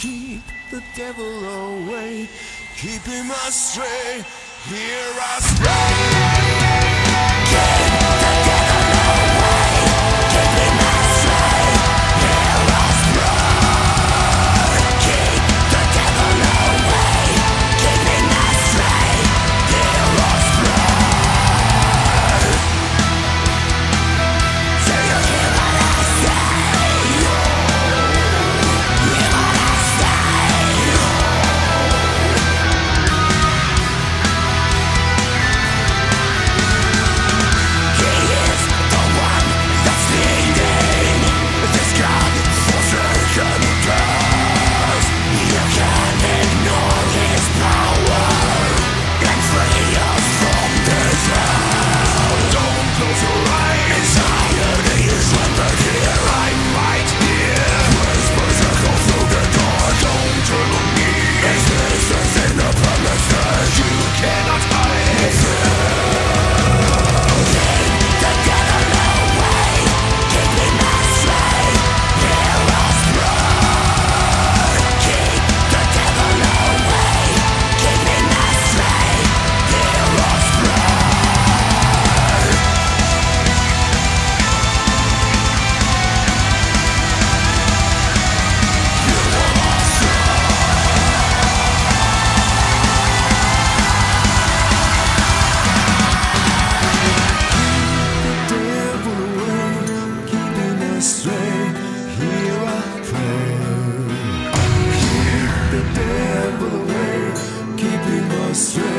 Keep the devil away, keep him astray. Pray. Keep the astray. Here I pray. Keep the devil away, keep him astray.